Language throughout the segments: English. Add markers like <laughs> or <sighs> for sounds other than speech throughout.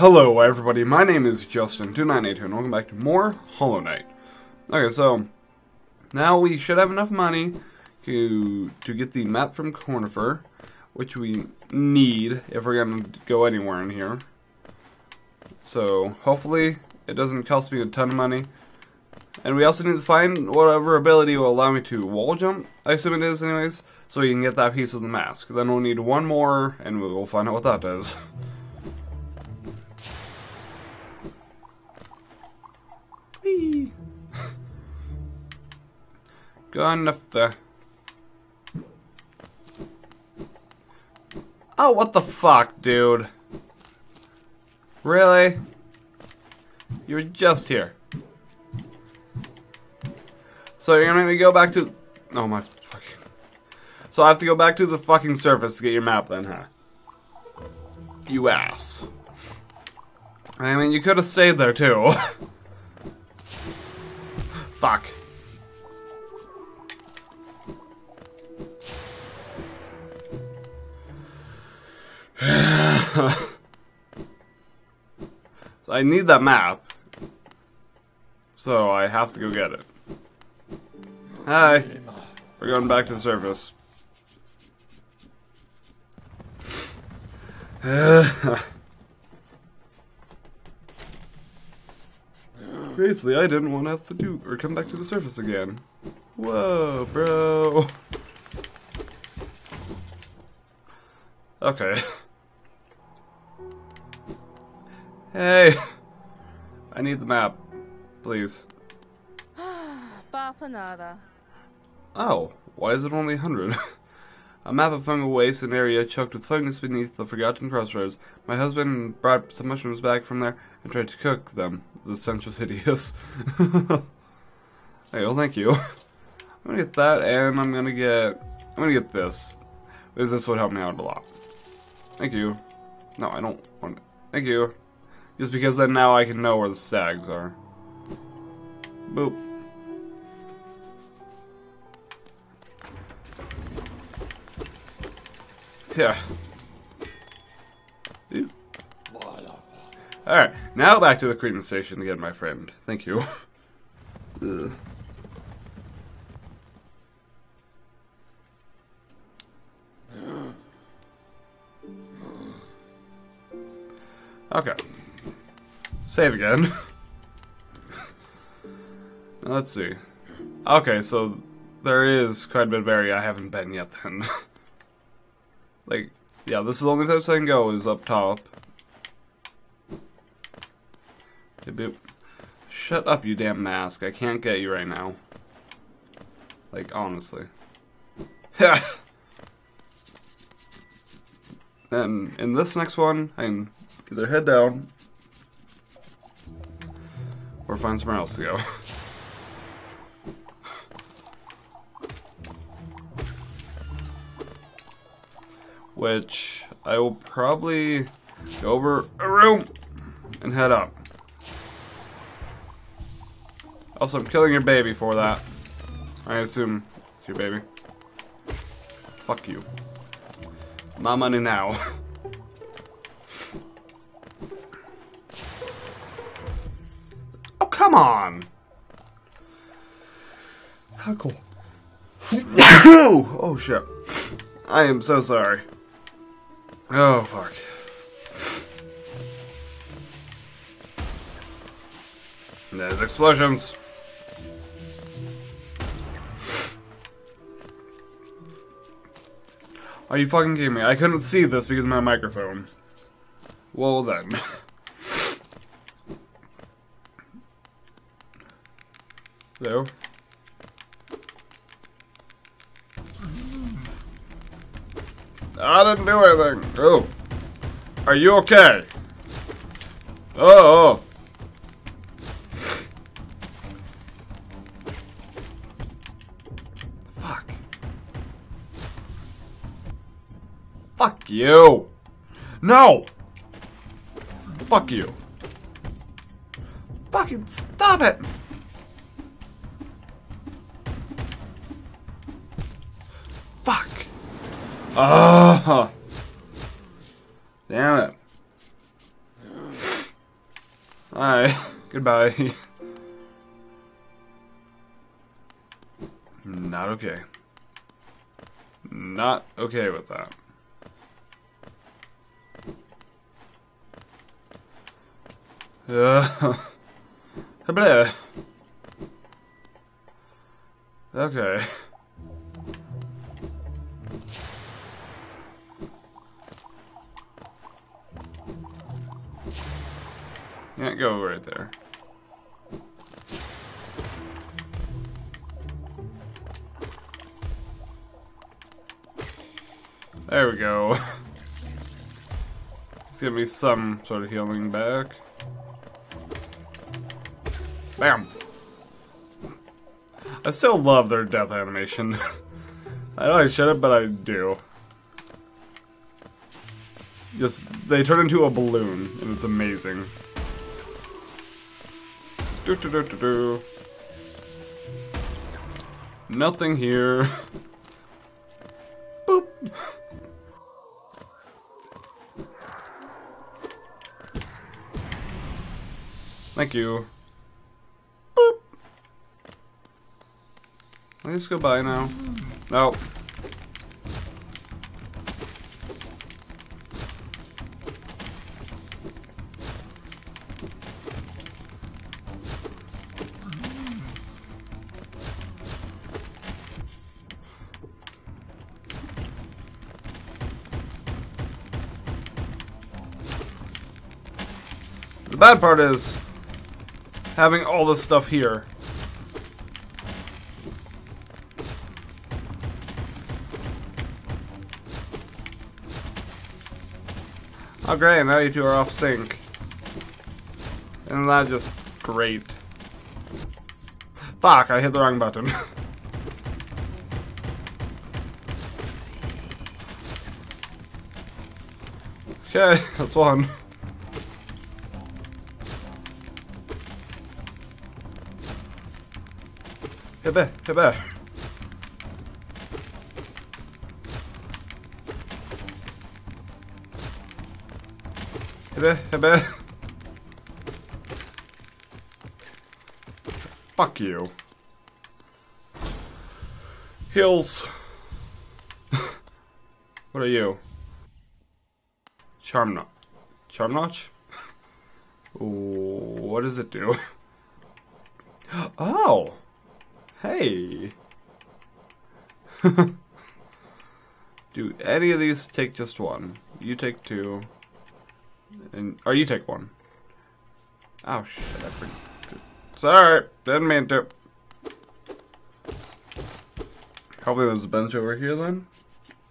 Hello everybody, my name is Justin2982 and welcome back to more Hollow Knight. Okay, so now we should have enough money to to get the map from Cornifer, which we need if we're gonna go anywhere in here. So hopefully it doesn't cost me a ton of money. And we also need to find whatever ability will allow me to wall jump, I assume it is anyways, so we can get that piece of the mask. Then we'll need one more, and we'll find out what that does. <laughs> Enough there. Oh, what the fuck, dude? Really? You were just here. So you're gonna go back to... Oh my fucking... So I have to go back to the fucking surface to get your map then, huh? You ass. I mean, you could have stayed there too. <laughs> Fuck. <sighs> so I need that map. So I have to go get it. Hi. We're going back to the surface. <sighs> <sighs> Seriously, I didn't want to have to do or come back to the surface again. Whoa, bro. Okay. <laughs> Hey. I need the map. Please. <sighs> Bapanada. Oh, why is it only 100? <laughs> a map of fungal waste, an area choked with fungus beneath the forgotten crossroads. My husband brought some mushrooms back from there and tried to cook them. The stench was hideous. hey, well, thank you. <laughs> I'm gonna get that, and I'm gonna get... I'm gonna get this. Because this would help me out a lot. Thank you. No, I don't want it. Thank you. Just because then now I can know where the stags are. Boop. Yeah. Alright, now back to the Cretan station again, my friend. Thank you. Okay. Save again. Let's see. Okay, so there is quite a bit of area I haven't been yet then. <laughs> yeah, this is the only place I can go is up top. Shut up, you damn mask. I can't get you right now. Like, honestly. <laughs> and in this next one, I can either head down or find somewhere else to go. <laughs> Which I will probably go over a room and head up. Also, I'm killing your baby for that. I assume it's your baby. Fuck you. My money now. <laughs> oh, come on! How cool. <coughs> oh, shit. I am so sorry. Oh, fuck. There's explosions. Are you fucking kidding me? I couldn't see this because of my microphone. Well then. <laughs> Hello? I didn't do anything. Oh. Are you okay? Oh. Fuck. Fuck you. No. Fuck you. Fucking stop it. Ah. Damn it. Alright, <laughs> goodbye. Not okay. Not okay with that. <laughs> Uh. Okay. Can't go right there. There we go. <laughs> Let's give me some sort of healing back. Bam! I still love their death animation. <laughs> I know I shouldn't, but I do. Just, they turn into a balloon, and it's amazing. Do do do do do. Nothing here. <laughs> Boop. Thank you. Boop. Let's go by now. No. Bad part is having all this stuff here. Oh great, now you two are off sync. Isn't that just great? Fuck, I hit the wrong button. <laughs> okay, <laughs> that's one. Hit there, hit there. Fuck you. Hills. <laughs> what are you? Charm notch. Charm <laughs> notch? what does it do? <gasps> oh! Hey! <laughs> do any of these take just one? You take two. And or you take one. Oh shit, I forgot. Sorry, didn't mean to. Hopefully there's a bench over here then.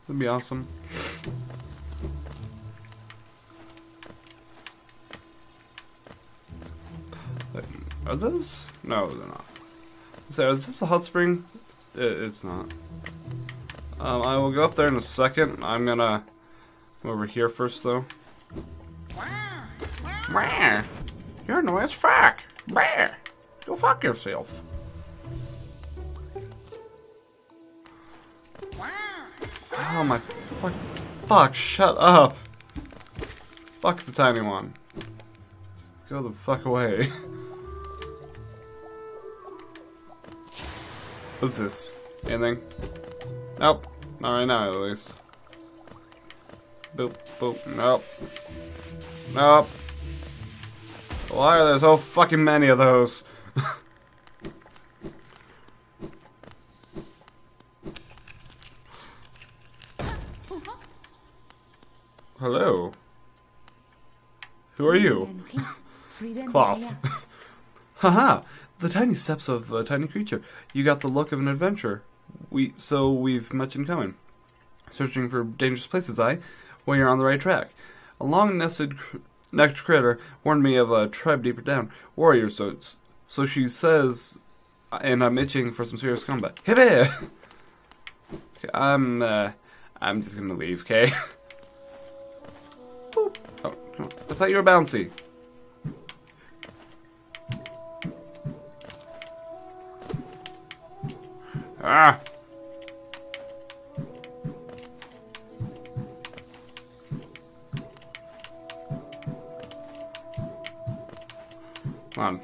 That'd be awesome. Are those? No, they're not. So is this a hot spring? It, it's not. Um, I will go up there in a second. I'm gonna come over here first though. Wah! You're no as fuck. Bah! Go fuck yourself. Oh my fuck! Fuck! Shut up! Fuck the tiny one. Go the fuck away. <laughs> What's this? Anything? Nope. Not right now, at least. Boop, boop, nope. Nope. Why are there so fucking many of those? <laughs> Hello. Who are you? Cloth. <laughs> Haha! The tiny steps of a tiny creature. You got the look of an adventurer. We so we've much in common. Searching for dangerous places, I. Well, you're on the right track. A long-nested necked critter warned me of a tribe deeper down. Warrior sorts. So she says, and I'm itching for some serious combat. Hip okay, I'm, uh, I'm just gonna leave, okay? <laughs> Boop. Oh. I thought you were bouncy. Ah! Come on.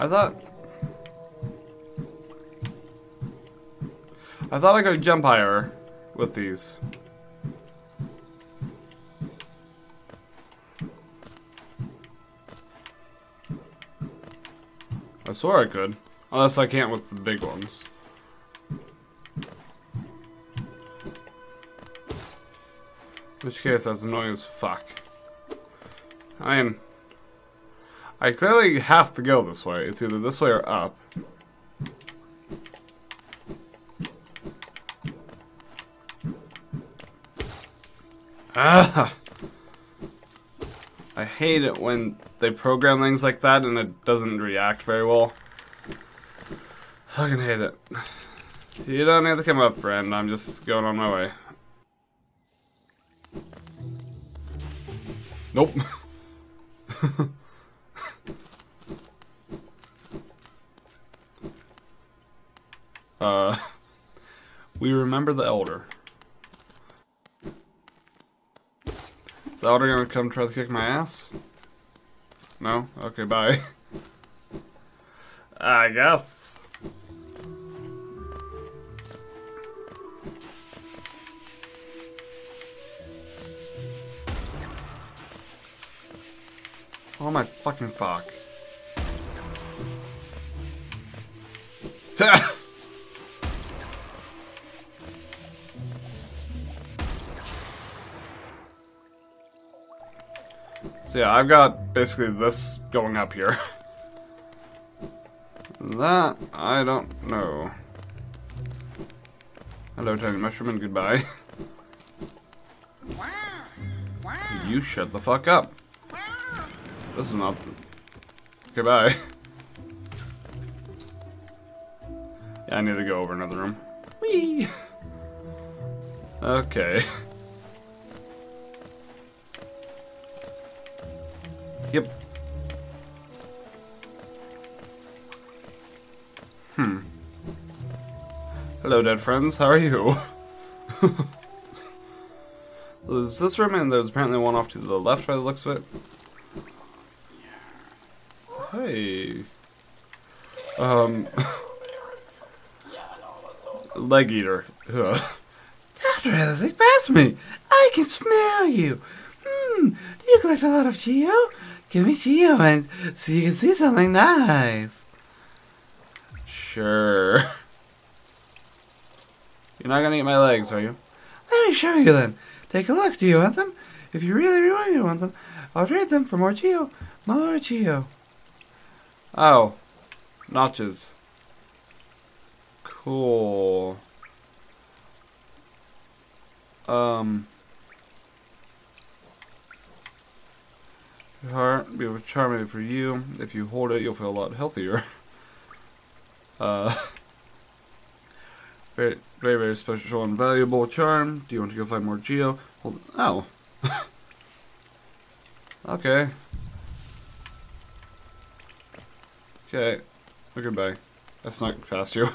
I thought... I thought I could jump higher with these. I swore I could. Unless I can't with the big ones. In which case, that's annoying as fuck. I mean... I clearly have to go this way. It's either this way or up. Hate it when they program things like that and it doesn't react very well. I fucking hate it. You don't need to come up, friend. I'm just going on my way. Nope. <laughs> uh, we remember the elder. Is elder gonna come try to kick my ass? No? Okay, bye. <laughs> I guess. Oh my fucking fuck. <laughs> <laughs> so yeah, I've got basically this going up here. <laughs> that, I don't know. Hello, tiny mushroom, and goodbye. <laughs> you shut the fuck up. This is not. Goodbye. <laughs> yeah, I need to go over another room. Whee! Okay. Hello, dead friends. How are you? <laughs> There's this room, and there's apparently one off to the left by the looks of it. Hey. Um. <laughs> Leg eater. Ugh. Don't really me. I can smell you. Hmm. Do you collect a lot of Geo? Give me Geo and so you can see something nice. Sure. <laughs> You're not gonna eat my legs, are you? Let me show you then. Take a look. Do you want them? If you really, really want them, I'll trade them for more Geo. More Geo. Oh. Notches. Cool. Um. Your heart be a charming for you. If you hold it, you'll feel a lot healthier. <laughs> Uh. <laughs> Very, very, very special and valuable charm. Do you want to go find more Geo? Hold oh. <laughs> okay. Okay. Goodbye. That's not past you.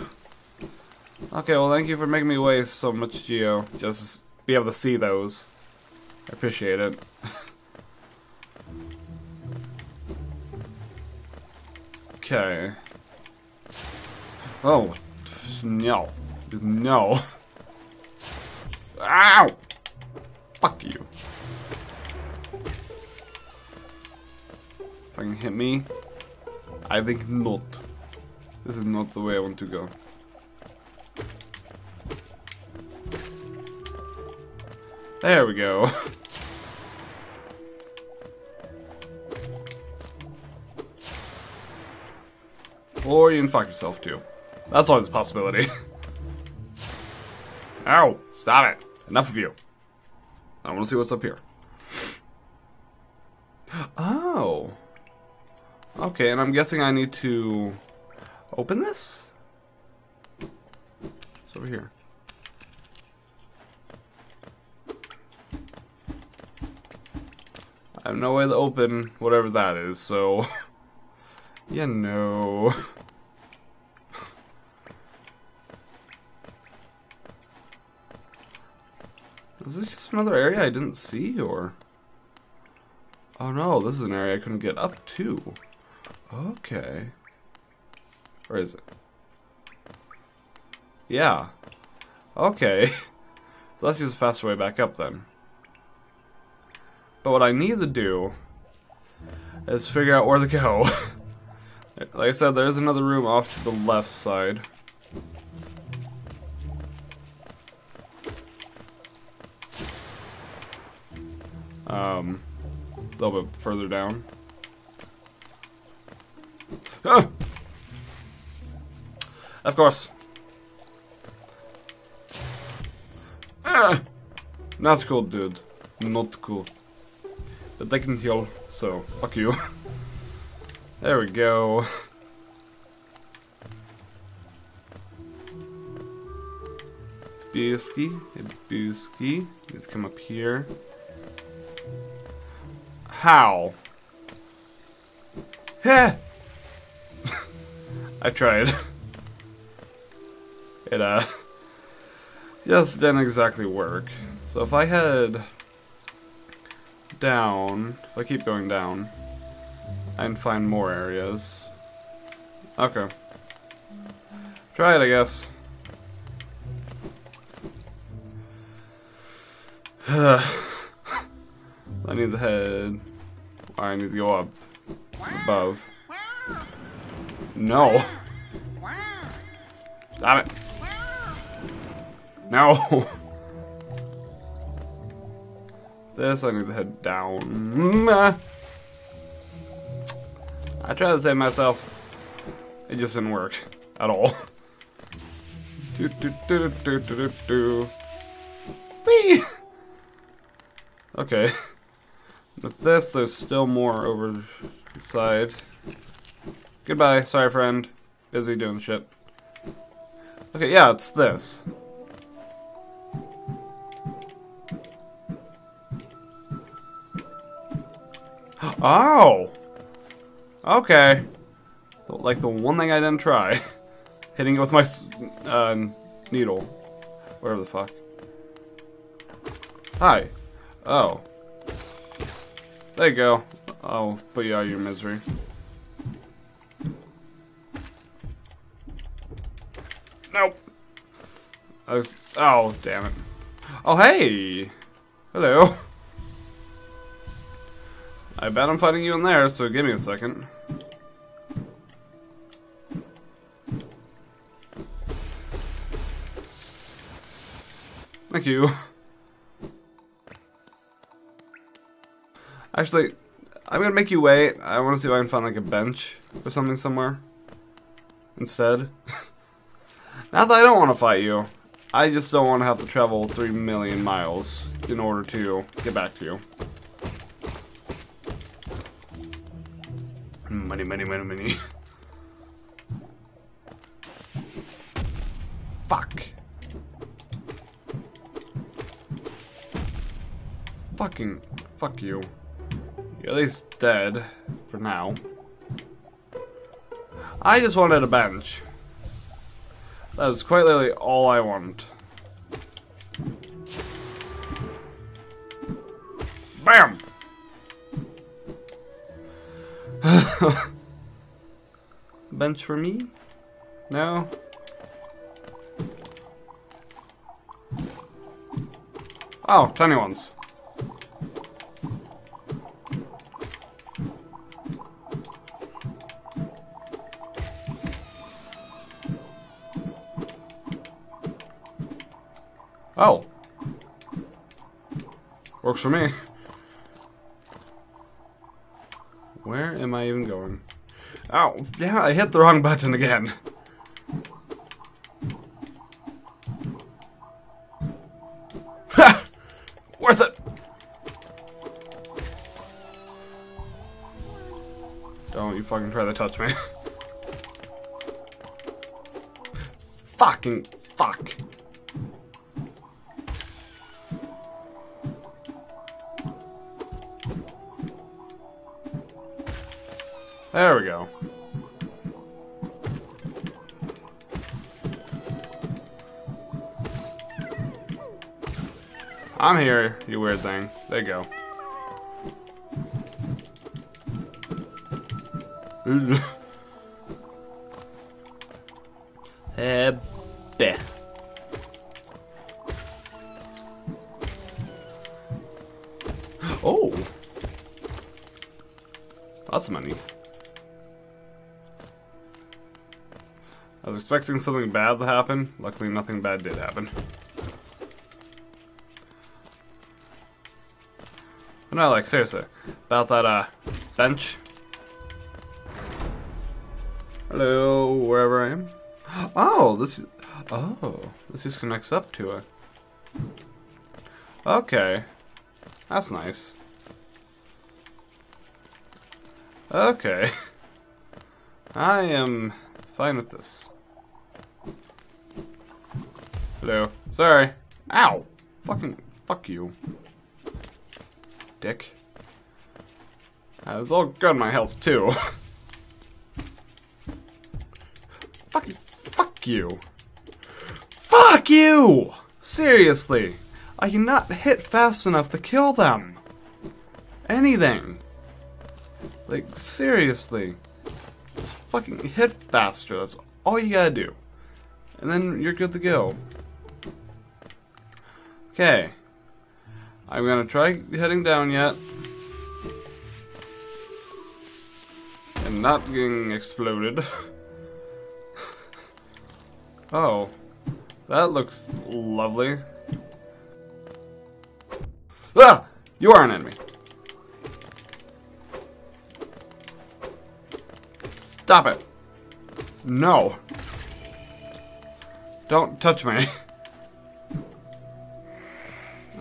<laughs> okay, well thank you for making me waste so much Geo. Just be able to see those. I appreciate it. <laughs> okay. Oh. No. No. Ow! Fuck you. Fucking hit me. I think not. This is not the way I want to go. There we go. <laughs> or you can fuck yourself too. That's always a possibility. <laughs> Ow! Stop it! Enough of you. I want to see what's up here. Oh! Okay, and I'm guessing I need to open this? It's over here. I have no way to open whatever that is, so <laughs> Yeah, no. <laughs> another area I didn't see, or? Oh no, this is an area I couldn't get up to. Okay. Where is it? Yeah. Okay. so <laughs> let's use the faster way back up then. But what I need to do is figure out where to go. <laughs> like I said, there's another room off to the left side. Um, a little bit further down. Ah! Of course. Ah! Not cool, dude. Not cool. But they can heal, so fuck you. <laughs> there we go. <laughs> Busky, Busky. Let's come up here. How? Heh! <laughs> I tried. <laughs> It, uh... <laughs> Just didn't exactly work. So if I head down, if I keep going down, I can find more areas. Okay. Try it, I guess. <sighs> <sighs> I need the head. I need to go up. Above. No. Damn it. No. this, I need to head down. I tried to save myself. It just didn't work. At all. do, do, do, do, do, do, do. Whee! Okay. With this, there's still more over the side. Goodbye. Sorry, friend. Busy doing shit. Okay, yeah, it's this. <gasps> Oh! Okay. Like the one thing I didn't try. <laughs> Hitting it with my uh, needle. Whatever the fuck. Hi. Oh. There you go. I'll put you out of your misery. Nope. I was, oh, damn it. Oh, hey! Hello. <laughs> I bet I'm fighting you in there, so give me a second. Thank you. <laughs> Actually, I'm gonna make you wait. I want to see if I can find like a bench or something somewhere. Instead. <laughs> Not that I don't want to fight you. I just don't want to have to travel 3 million miles in order to get back to you. Money, money, money, money. <laughs> Fuck. Fucking, fuck you. At least dead, for now. I just wanted a bench. That is quite literally all I want. BAM! <laughs> Bench for me? No? Oh, tiny ones. Works for me. Where am I even going? Oh, yeah, I hit the wrong button again. Ha! Worth it! Don't you fucking try to touch me. <laughs> fucking fuck. There we go. I'm here, you weird thing. There you go. <laughs> eh, Oh, Oh! That's money. I was expecting something bad to happen. Luckily, nothing bad did happen. But no, like, seriously. About that, uh, bench. Hello, wherever I am. Oh, this is... Oh, this just connects up to it. Okay. That's nice. Okay. <laughs> I am fine with this. Hello. Sorry. Ow! Fucking... Fuck you. Dick. Uh, I was all good on my health, too. <laughs> fuck you. Fuck you. Fuck you! Seriously. I cannot hit fast enough to kill them. Anything. Like, seriously. Just fucking hit faster. That's all you gotta do. And then you're good to go. Okay. I'm gonna try heading down yet. And not getting exploded. <laughs> oh. That looks lovely. Ah! You are an enemy. Stop it. No. Don't touch me. <laughs>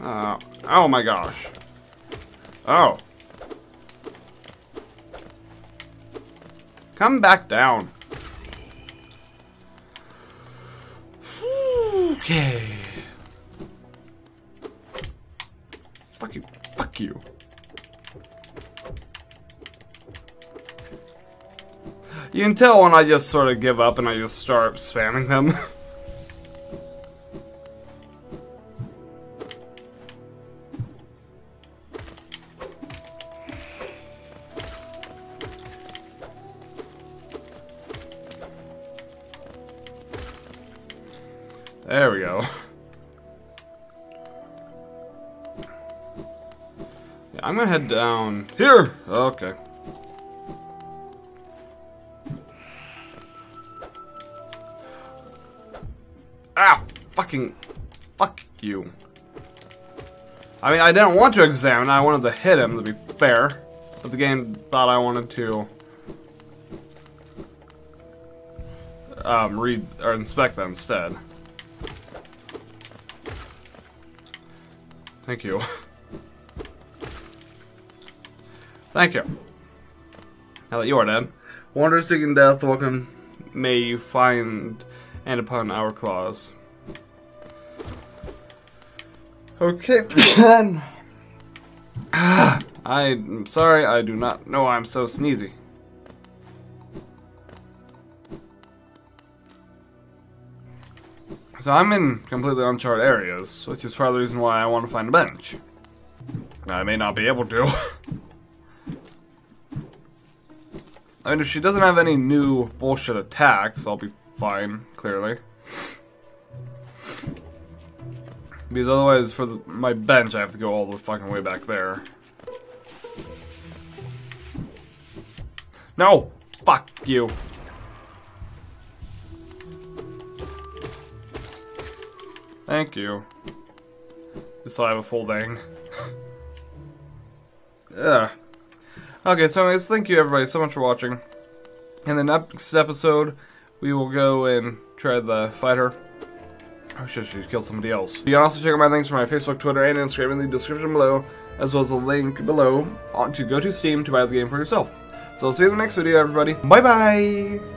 Uh, oh my gosh. Oh. Come back down. Okay. Fuck you. Fuck you. You can tell when I just sort of give up and I just start spamming them. <laughs> There we go. Yeah, I'm gonna head down here. Okay. Ah, fucking, fuck you. I mean, I didn't want to examine. I wanted to hit him, to be fair. But the game thought I wanted to um, read or inspect that instead. Thank you. Thank you. Now that you are dead, wander seeking death, welcome may you find and upon our claws. Okay, <clears throat> then. <sighs> I'm sorry, I do not know I'm so sneezy. So I'm in completely uncharted areas, which is part of the reason why I want to find a bench. I may not be able to. <laughs> I mean, if she doesn't have any new bullshit attacks, I'll be fine, clearly. Because otherwise, for the, my bench, I have to go all the fucking way back there. No! Fuck you. Thank you. Just so I have a full thing. <laughs> yeah. Okay, so anyways, thank you everybody so much for watching. In the next episode, we will go and try the fighter. Oh shit, she killed somebody else. You can also check out my links for my Facebook, Twitter, and Instagram in the description below, as well as a link below uh, to go to Steam to buy the game for yourself. So I'll see you in the next video, everybody. Bye-bye!